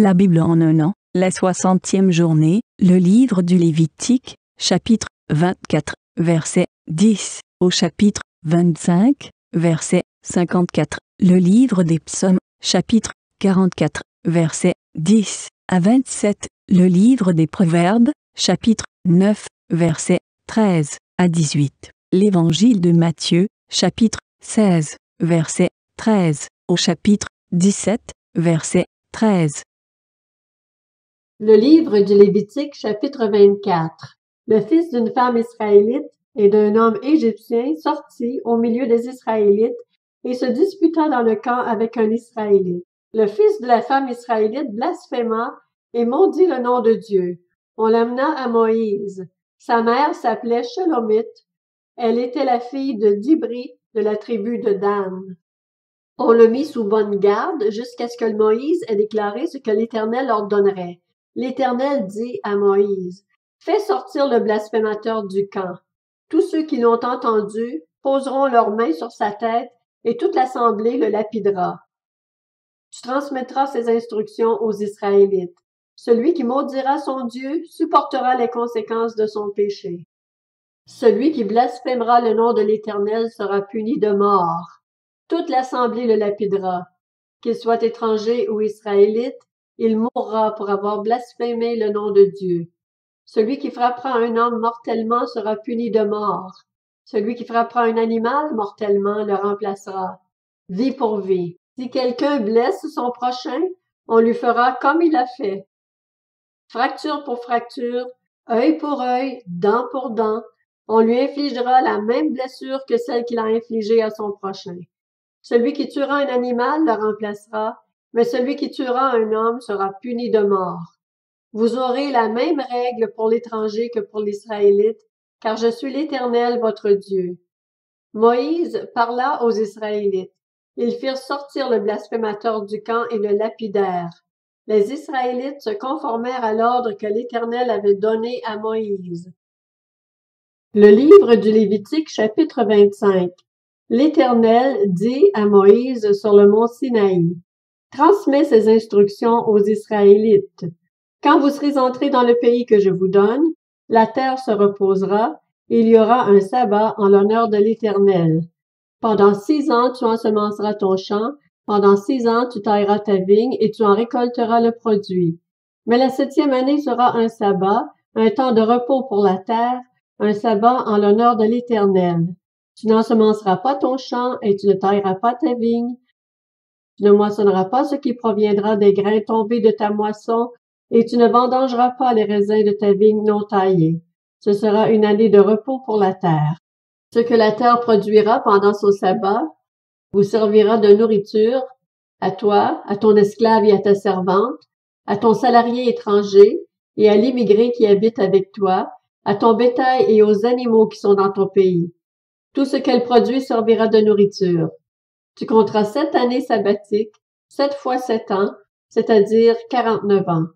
La Bible en un an, la soixantième journée, le livre du Lévitique, chapitre 24, verset 10, au chapitre 25, verset 54, le livre des psaumes, chapitre 44, verset 10 à 27, le livre des proverbes, chapitre 9, verset 13 à 18, l'évangile de Matthieu, chapitre 16, verset 13 au chapitre 17, verset 13. Le livre du Lévitique, chapitre 24. Le fils d'une femme israélite et d'un homme égyptien sortit au milieu des Israélites et se disputa dans le camp avec un Israélite. Le fils de la femme israélite blasphéma et maudit le nom de Dieu. On l'amena à Moïse. Sa mère s'appelait Shalomite. Elle était la fille de Dibri de la tribu de Dan. On le mit sous bonne garde jusqu'à ce que Moïse ait déclaré ce que l'Éternel ordonnerait. L'Éternel dit à Moïse, Fais sortir le blasphémateur du camp. Tous ceux qui l'ont entendu poseront leurs mains sur sa tête et toute l'assemblée le lapidera. Tu transmettras ces instructions aux Israélites. Celui qui maudira son Dieu supportera les conséquences de son péché. Celui qui blasphémera le nom de l'Éternel sera puni de mort. Toute l'assemblée le lapidera. Qu'il soit étranger ou israélite, il mourra pour avoir blasphémé le nom de Dieu. Celui qui frappera un homme mortellement sera puni de mort. Celui qui frappera un animal mortellement le remplacera. Vie pour vie. Si quelqu'un blesse son prochain, on lui fera comme il a fait. Fracture pour fracture, œil pour œil, dent pour dent, on lui infligera la même blessure que celle qu'il a infligée à son prochain. Celui qui tuera un animal le remplacera, mais celui qui tuera un homme sera puni de mort. Vous aurez la même règle pour l'étranger que pour l'Israélite, car je suis l'Éternel votre Dieu. Moïse parla aux Israélites. Ils firent sortir le blasphémateur du camp et le lapidèrent. Les Israélites se conformèrent à l'ordre que l'Éternel avait donné à Moïse. Le livre du Lévitique chapitre 25. L'Éternel dit à Moïse sur le mont Sinaï. Transmets ces instructions aux Israélites. Quand vous serez entrés dans le pays que je vous donne, la terre se reposera, et il y aura un sabbat en l'honneur de l'Éternel. Pendant six ans tu ensemenceras ton champ, pendant six ans tu tailleras ta vigne et tu en récolteras le produit. Mais la septième année sera un sabbat, un temps de repos pour la terre, un sabbat en l'honneur de l'Éternel. Tu n'ensemenceras pas ton champ et tu ne tailleras pas ta vigne. Tu ne moissonneras pas ce qui proviendra des grains tombés de ta moisson et tu ne vendangeras pas les raisins de ta vigne non taillée. Ce sera une année de repos pour la terre. Ce que la terre produira pendant son sabbat vous servira de nourriture à toi, à ton esclave et à ta servante, à ton salarié étranger et à l'immigré qui habite avec toi, à ton bétail et aux animaux qui sont dans ton pays. Tout ce qu'elle produit servira de nourriture. Tu compteras sept années sabbatiques, sept fois sept ans, c'est-à-dire quarante-neuf ans.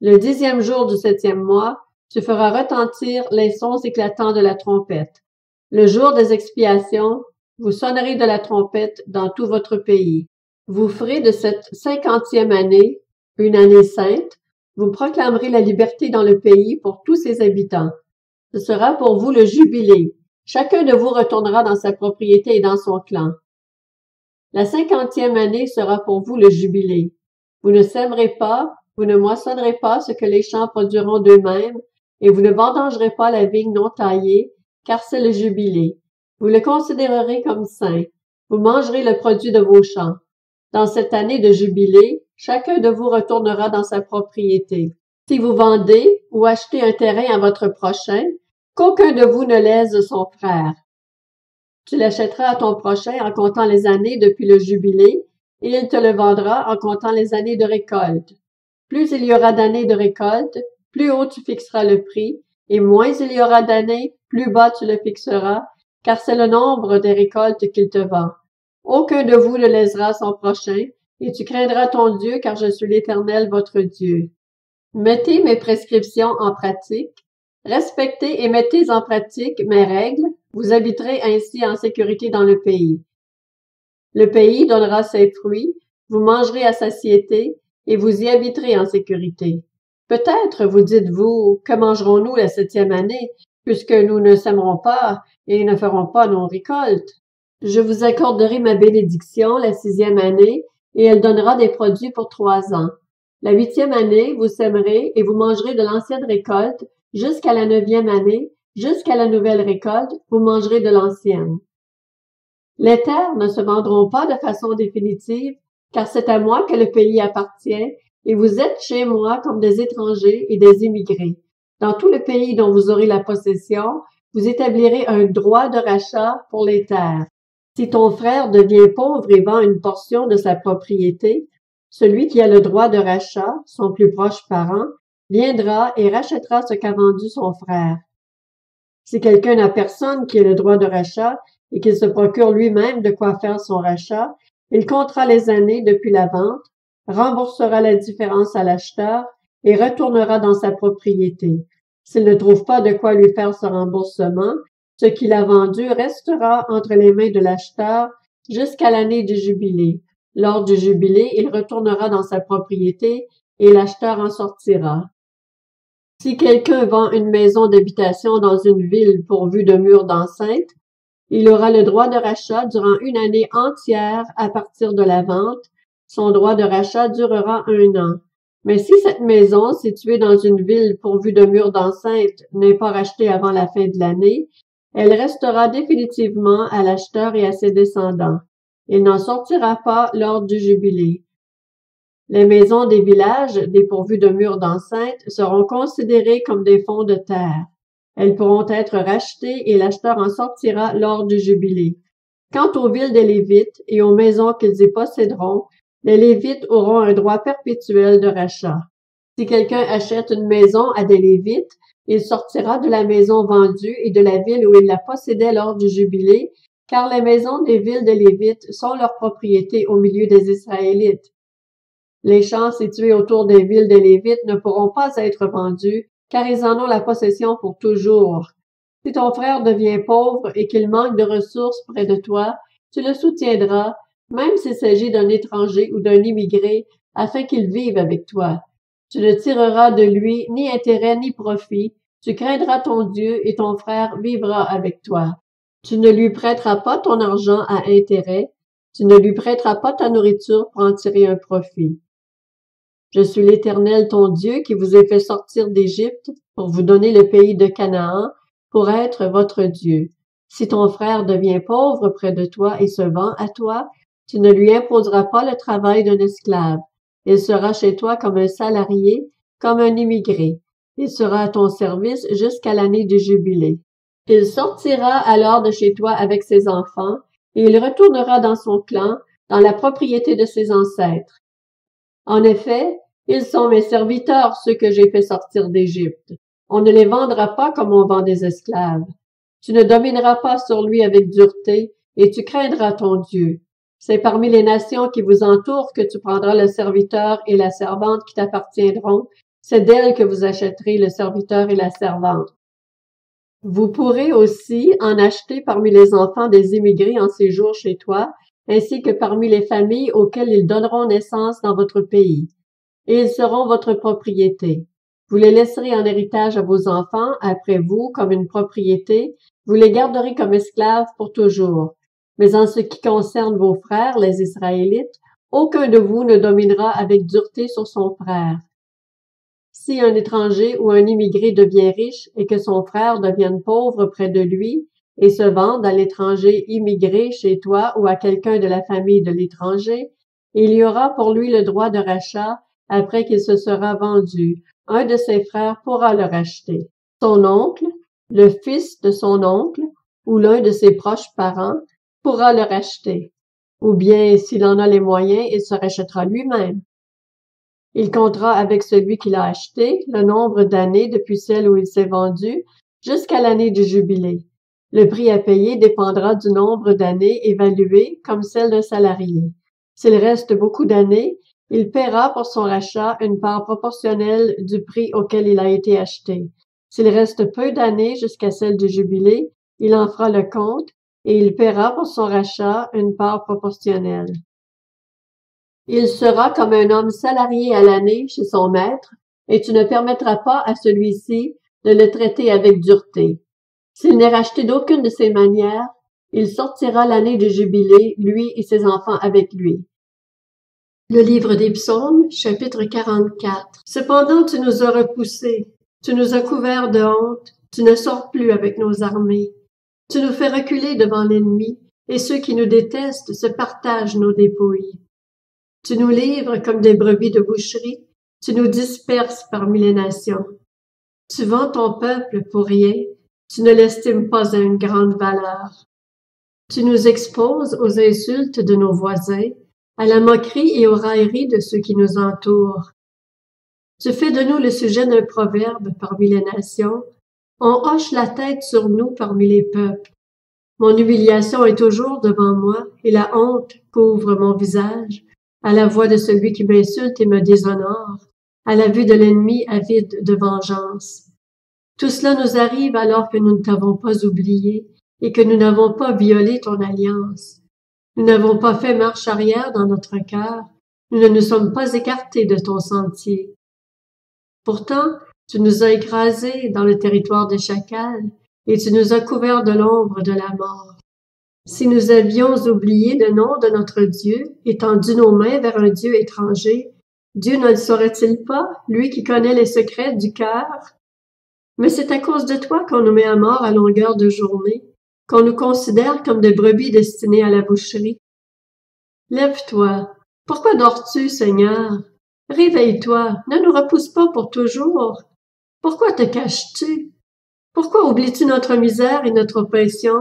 Le dixième jour du septième mois, tu feras retentir les sons éclatants de la trompette. Le jour des expiations, vous sonnerez de la trompette dans tout votre pays. Vous ferez de cette cinquantième année une année sainte, vous proclamerez la liberté dans le pays pour tous ses habitants. Ce sera pour vous le jubilé. Chacun de vous retournera dans sa propriété et dans son clan. La cinquantième année sera pour vous le jubilé. Vous ne sèmerez pas, vous ne moissonnerez pas ce que les champs produiront d'eux-mêmes, et vous ne vendangerez pas la vigne non taillée, car c'est le jubilé. Vous le considérerez comme saint. Vous mangerez le produit de vos champs. Dans cette année de jubilé, chacun de vous retournera dans sa propriété. Si vous vendez ou achetez un terrain à votre prochain, qu'aucun de vous ne lèse son frère. Tu l'achèteras à ton prochain en comptant les années depuis le jubilé, et il te le vendra en comptant les années de récolte. Plus il y aura d'années de récolte, plus haut tu fixeras le prix, et moins il y aura d'années, plus bas tu le fixeras, car c'est le nombre des récoltes qu'il te vend. Aucun de vous ne lèsera son prochain, et tu craindras ton Dieu, car je suis l'Éternel votre Dieu. Mettez mes prescriptions en pratique, respectez et mettez en pratique mes règles, vous habiterez ainsi en sécurité dans le pays. Le pays donnera ses fruits, vous mangerez à satiété, et vous y habiterez en sécurité. Peut-être vous dites-vous, que mangerons-nous la septième année, puisque nous ne sèmerons pas et ne ferons pas nos récoltes? Je vous accorderai ma bénédiction la sixième année, et elle donnera des produits pour trois ans. La huitième année, vous sèmerez et vous mangerez de l'ancienne récolte, jusqu'à la neuvième année, jusqu'à la nouvelle récolte, vous mangerez de l'ancienne. Les terres ne se vendront pas de façon définitive, car c'est à moi que le pays appartient, et vous êtes chez moi comme des étrangers et des immigrés. Dans tout le pays dont vous aurez la possession, vous établirez un droit de rachat pour les terres. Si ton frère devient pauvre et vend une portion de sa propriété, celui qui a le droit de rachat, son plus proche parent, viendra et rachètera ce qu'a vendu son frère. Si quelqu'un n'a personne qui ait le droit de rachat et qu'il se procure lui-même de quoi faire son rachat, il comptera les années depuis la vente, remboursera la différence à l'acheteur et retournera dans sa propriété. S'il ne trouve pas de quoi lui faire ce remboursement, ce qu'il a vendu restera entre les mains de l'acheteur jusqu'à l'année du jubilé. Lors du jubilé, il retournera dans sa propriété et l'acheteur en sortira. Si quelqu'un vend une maison d'habitation dans une ville pourvue de murs d'enceinte, il aura le droit de rachat durant une année entière à partir de la vente. Son droit de rachat durera un an. Mais si cette maison, située dans une ville pourvue de murs d'enceinte, n'est pas rachetée avant la fin de l'année, elle restera définitivement à l'acheteur et à ses descendants. Il n'en sortira pas lors du jubilé. Les maisons des villages dépourvues de murs d'enceinte seront considérées comme des fonds de terre. Elles pourront être rachetées et l'acheteur en sortira lors du jubilé. Quant aux villes des Lévites et aux maisons qu'ils y posséderont, les Lévites auront un droit perpétuel de rachat. Si quelqu'un achète une maison à des Lévites, il sortira de la maison vendue et de la ville où il la possédait lors du jubilé, car les maisons des villes de Lévites sont leur propriété au milieu des Israélites. Les champs situés autour des villes de Lévites ne pourront pas être vendus, car ils en ont la possession pour toujours. Si ton frère devient pauvre et qu'il manque de ressources près de toi, tu le soutiendras, même s'il s'agit d'un étranger ou d'un immigré, afin qu'il vive avec toi. Tu ne tireras de lui ni intérêt ni profit, tu craindras ton Dieu et ton frère vivra avec toi. Tu ne lui prêteras pas ton argent à intérêt, tu ne lui prêteras pas ta nourriture pour en tirer un profit. Je suis l'Éternel ton Dieu qui vous ai fait sortir d'Égypte pour vous donner le pays de Canaan pour être votre Dieu. Si ton frère devient pauvre près de toi et se vend à toi, tu ne lui imposeras pas le travail d'un esclave. Il sera chez toi comme un salarié, comme un immigré. Il sera à ton service jusqu'à l'année du jubilé. Il sortira alors de chez toi avec ses enfants, et il retournera dans son clan, dans la propriété de ses ancêtres. En effet, ils sont mes serviteurs, ceux que j'ai fait sortir d'Égypte. On ne les vendra pas comme on vend des esclaves. Tu ne domineras pas sur lui avec dureté, et tu craindras ton Dieu. C'est parmi les nations qui vous entourent que tu prendras le serviteur et la servante qui t'appartiendront. C'est d'elles que vous achèterez le serviteur et la servante. Vous pourrez aussi en acheter parmi les enfants des immigrés en séjour chez toi, ainsi que parmi les familles auxquelles ils donneront naissance dans votre pays. Et ils seront votre propriété. Vous les laisserez en héritage à vos enfants après vous comme une propriété, vous les garderez comme esclaves pour toujours. Mais en ce qui concerne vos frères, les Israélites, aucun de vous ne dominera avec dureté sur son frère. Si un étranger ou un immigré devient riche et que son frère devienne pauvre près de lui et se vende à l'étranger immigré chez toi ou à quelqu'un de la famille de l'étranger, il y aura pour lui le droit de rachat après qu'il se sera vendu. Un de ses frères pourra le racheter. Son oncle, le fils de son oncle ou l'un de ses proches parents pourra le racheter. Ou bien, s'il en a les moyens, il se rachètera lui-même. Il comptera avec celui qui l'a acheté le nombre d'années depuis celle où il s'est vendu jusqu'à l'année du jubilé. Le prix à payer dépendra du nombre d'années évaluées comme celle d'un salarié. S'il reste beaucoup d'années, il paiera pour son rachat une part proportionnelle du prix auquel il a été acheté. S'il reste peu d'années jusqu'à celle du jubilé, il en fera le compte et il paiera pour son rachat une part proportionnelle. Il sera comme un homme salarié à l'année chez son maître, et tu ne permettras pas à celui-ci de le traiter avec dureté. S'il n'est racheté d'aucune de ses manières, il sortira l'année du jubilé, lui et ses enfants avec lui. Le livre des psaumes, chapitre 44. Cependant tu nous as repoussés, tu nous as couverts de honte, tu ne sors plus avec nos armées. Tu nous fais reculer devant l'ennemi, et ceux qui nous détestent se partagent nos dépouilles. Tu nous livres comme des brebis de boucherie, tu nous disperses parmi les nations. Tu vends ton peuple pour rien, tu ne l'estimes pas à une grande valeur. Tu nous exposes aux insultes de nos voisins, à la moquerie et aux railleries de ceux qui nous entourent. Tu fais de nous le sujet d'un proverbe parmi les nations, on hoche la tête sur nous parmi les peuples. Mon humiliation est toujours devant moi, et la honte couvre mon visage, à la voix de celui qui m'insulte et me déshonore, à la vue de l'ennemi avide de vengeance. Tout cela nous arrive alors que nous ne t'avons pas oublié et que nous n'avons pas violé ton alliance. Nous n'avons pas fait marche arrière dans notre cœur, nous ne nous sommes pas écartés de ton sentier. Pourtant, tu nous as écrasés dans le territoire des chacals, et tu nous as couverts de l'ombre de la mort. Si nous avions oublié le nom de notre Dieu, étendu nos mains vers un Dieu étranger, Dieu ne le saurait-il pas, lui qui connaît les secrets du cœur? Mais c'est à cause de toi qu'on nous met à mort à longueur de journée, qu'on nous considère comme des brebis destinées à la boucherie. Lève-toi. Pourquoi dors-tu, Seigneur? Réveille-toi. Ne nous repousse pas pour toujours. Pourquoi te caches-tu? Pourquoi oublies-tu notre misère et notre oppression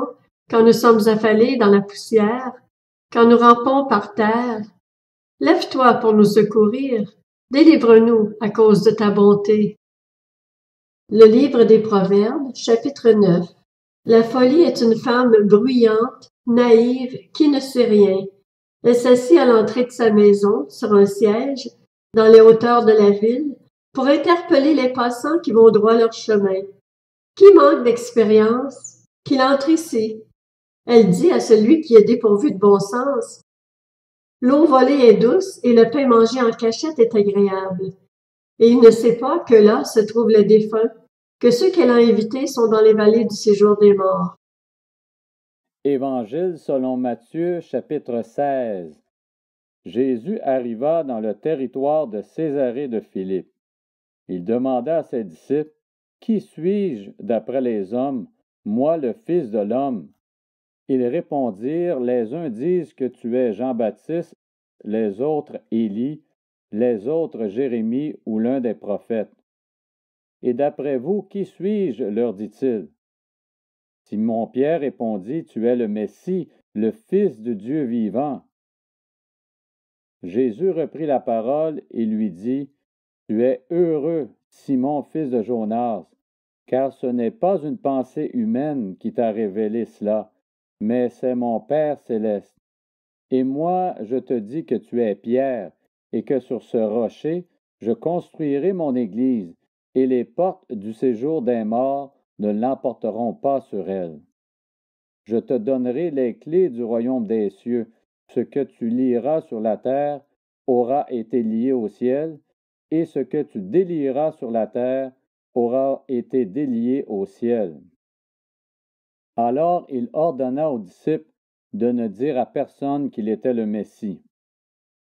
quand nous sommes affalés dans la poussière, quand nous rampons par terre? Lève-toi pour nous secourir. Délivre-nous à cause de ta bonté. Le livre des Proverbes, chapitre 9. La folie est une femme bruyante, naïve, qui ne sait rien. Elle s'assit à l'entrée de sa maison, sur un siège, dans les hauteurs de la ville, pour interpeller les passants qui vont droit leur chemin. Qui manque d'expérience, qu'il entre ici? Elle dit à celui qui est dépourvu de bon sens. L'eau volée est douce et le pain mangé en cachette est agréable. Et il ne sait pas que là se trouve le défunt, que ceux qu'elle a invités sont dans les vallées du séjour des morts. Évangile selon Matthieu chapitre 16 Jésus arriva dans le territoire de Césarée de Philippe. Il demanda à ses disciples, Qui suis-je d'après les hommes, moi le Fils de l'homme? Ils répondirent, Les uns disent que tu es Jean-Baptiste, les autres Élie, les autres Jérémie ou l'un des prophètes. Et d'après vous, qui suis-je? leur dit-il. Simon-Pierre répondit, Tu es le Messie, le Fils de Dieu vivant. Jésus reprit la parole et lui dit, tu es heureux, Simon, fils de Jonas, car ce n'est pas une pensée humaine qui t'a révélé cela, mais c'est mon Père céleste. Et moi, je te dis que tu es Pierre, et que sur ce rocher, je construirai mon Église, et les portes du séjour des morts ne l'emporteront pas sur elle. Je te donnerai les clés du royaume des cieux. Ce que tu liras sur la terre aura été lié au ciel, et ce que tu délieras sur la terre aura été délié au ciel. Alors il ordonna aux disciples de ne dire à personne qu'il était le Messie.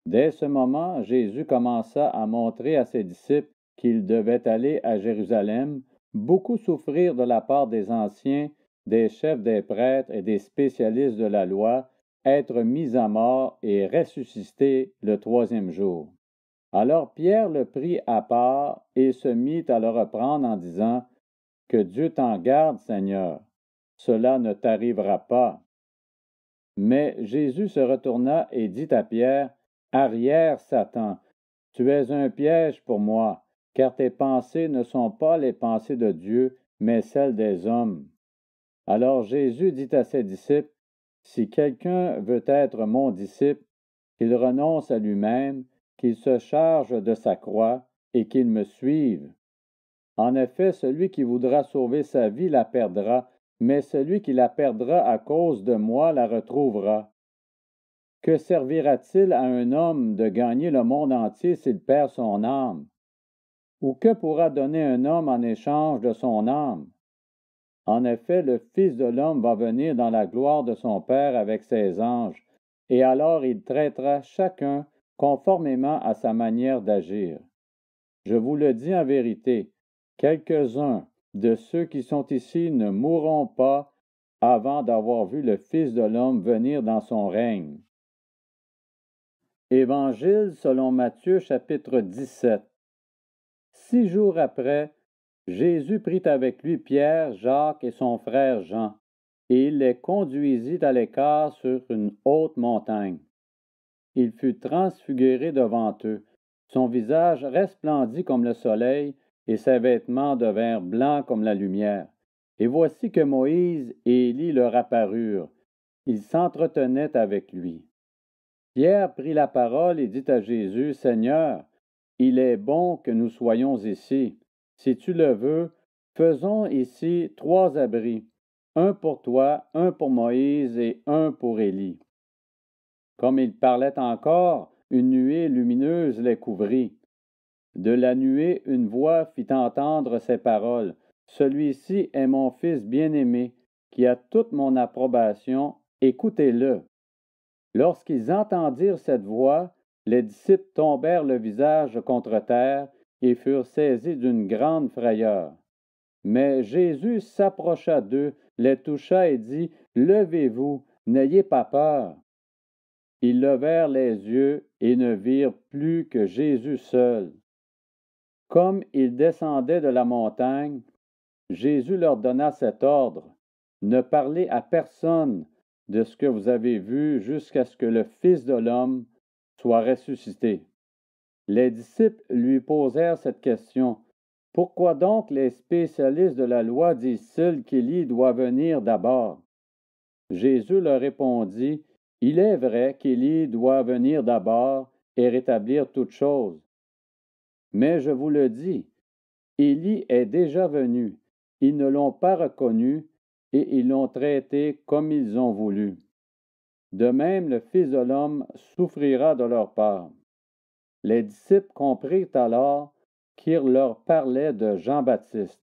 Dès ce moment, Jésus commença à montrer à ses disciples qu'il devait aller à Jérusalem, beaucoup souffrir de la part des anciens, des chefs des prêtres et des spécialistes de la loi, être mis à mort et ressusciter le troisième jour. Alors Pierre le prit à part et se mit à le reprendre en disant Que Dieu t'en garde, Seigneur, cela ne t'arrivera pas. Mais Jésus se retourna et dit à Pierre Arrière, Satan, tu es un piège pour moi, car tes pensées ne sont pas les pensées de Dieu, mais celles des hommes. Alors Jésus dit à ses disciples Si quelqu'un veut être mon disciple, qu'il renonce à lui-même, qu'il se charge de sa croix et qu'il me suive. En effet, celui qui voudra sauver sa vie la perdra, mais celui qui la perdra à cause de moi la retrouvera. Que servira-t-il à un homme de gagner le monde entier s'il perd son âme? Ou que pourra donner un homme en échange de son âme? En effet, le Fils de l'homme va venir dans la gloire de son Père avec ses anges, et alors il traitera chacun conformément à sa manière d'agir. Je vous le dis en vérité, quelques-uns de ceux qui sont ici ne mourront pas avant d'avoir vu le Fils de l'homme venir dans son règne. Évangile selon Matthieu chapitre 17 Six jours après, Jésus prit avec lui Pierre, Jacques et son frère Jean, et il les conduisit à l'écart sur une haute montagne. Il fut transfiguré devant eux. Son visage resplendit comme le soleil, et ses vêtements devinrent blancs comme la lumière. Et voici que Moïse et Élie leur apparurent. Ils s'entretenaient avec lui. Pierre prit la parole et dit à Jésus, Seigneur, il est bon que nous soyons ici. Si tu le veux, faisons ici trois abris, un pour toi, un pour Moïse et un pour Élie. Comme il parlait encore, une nuée lumineuse les couvrit. De la nuée, une voix fit entendre ces paroles. Celui-ci est mon Fils bien-aimé, qui a toute mon approbation, écoutez-le. Lorsqu'ils entendirent cette voix, les disciples tombèrent le visage contre terre et furent saisis d'une grande frayeur. Mais Jésus s'approcha d'eux, les toucha et dit, Levez-vous, n'ayez pas peur. Ils levèrent les yeux et ne virent plus que Jésus seul. Comme ils descendaient de la montagne, Jésus leur donna cet ordre. Ne parlez à personne de ce que vous avez vu jusqu'à ce que le Fils de l'homme soit ressuscité. Les disciples lui posèrent cette question. Pourquoi donc les spécialistes de la loi disent-ils qu'Élie doit venir d'abord? Jésus leur répondit, Il est vrai qu'Élie doit venir d'abord et rétablir toutes choses. Mais je vous le dis, Élie est déjà venu. Ils ne l'ont pas reconnu et ils l'ont traité comme ils ont voulu. De même, le Fils de l'homme souffrira de leur part. Les disciples comprirent alors qu'il leur parlait de Jean-Baptiste.